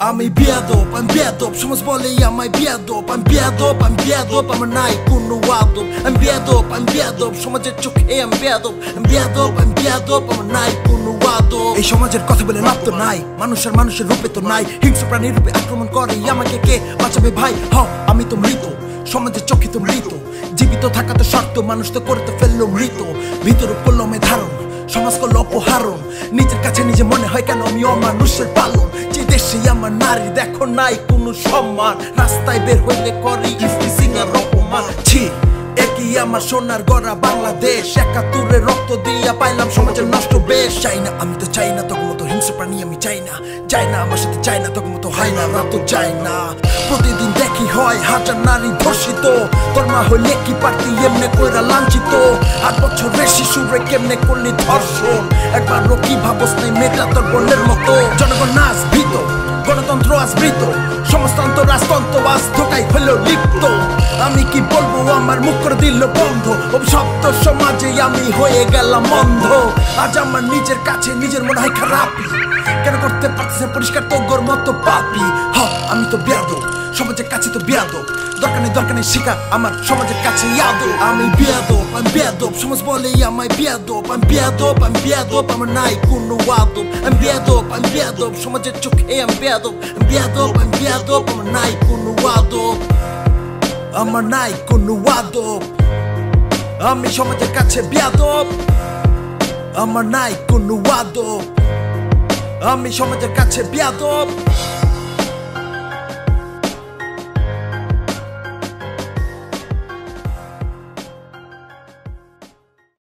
আমি বিয়াদব আমি বিয়াদব সমাজ বলেই আমায় বিয়াদব আমি বিয়াদব আমি বিয়াদব আমার নাই কোনো আদব আমি বিয়াদব আমি বিয়াদব সমাজের চোখে আমি বিয়াদব আমি বিয়াদব আমি বিয়াদব আমার নাই কোনো আদব এই সমাজের কথা বলে লাভ তো নাই মানুষের মানুষের রূপে তো নাই হিংস্র প্রাণীর রূপে আক্রমণ করে আমাকে কে বাঁচাবে ভাই হ আমি তো মৃত সমাজের চোখে তো মৃত জীবিত থাকা তো শর্ত মানুষ তো করে তো ফেলল মৃত ভিতর করল মে ধারণ সমাজ করল অপহারণ নিজের কাছে নিজে মনে হয় কেন আমি অমানুষের পালন? যে দেশে আমার নারী, দেখো নাই কোনো সম্মান। রাস্তায় বের হইলে করি ইফটিসিং অপমান ছি একই আমার সোনার গড়া বাংলাদেশ। একাত্তরে রক্ত দিয়া পাইলাম প্রাণী আমি চাই না চাই না আমার সাথে চাই না তখন মতো হয় না রাত চাই না। প্রতিদিন দেখি হয় হাজার নারী ধর্ষিত, তোর মা হইলে কি পারতি এমনে কইরা লাঞ্ছিত? আট বছরের শিশুরে কেমনে করলি ধর্ষণ? একবার কি ভাবস নাই, মেয়েটা তোর বোনের মতো। জনগণ নাচ ভীত গণতন্ত্র আজ মৃত সমাজতন্ত্র, রাজতন্ত্র আজ ধোকাই হলো লিপ্ত। আমি কি বলব, আমার মুখ করে দিল বন্ধ। অভিশপ্ত সমাজে আমি হয়ে গেলাম অন্ধ। আজ আমার নিজের কাছে নিজের মনে হয় খারাপ। কেন করতে পারতেছে পরিষ্কার তো গোর মতো পাপি? হ, আমি তো বিয়াদব। সমাজের কাছে তো বিয়াদব। দরকার নেই দরকার নেই আমার সমাজের কাছে ইয়াদব। আমি বিয়াদব আমি বিয়াদব। সমাজ বলেই আমায় বিয়াদব। আমি বিয়াদব আমি বিয়াদব। আমার নাই কোনো আদব আমি বিয়াদব আমি বিয়াদব। সমাজের চোখে আমি বিয়াদব। আমি বিয়াদব আমি বিয়াদব। আমার নাই কোনো আদব আমার নাই কোনো আদব আমি সমাজের কাছে বিয়াদব। আমার নাই কোনো আদব আমি সমাজের কাছে বিয়াদব।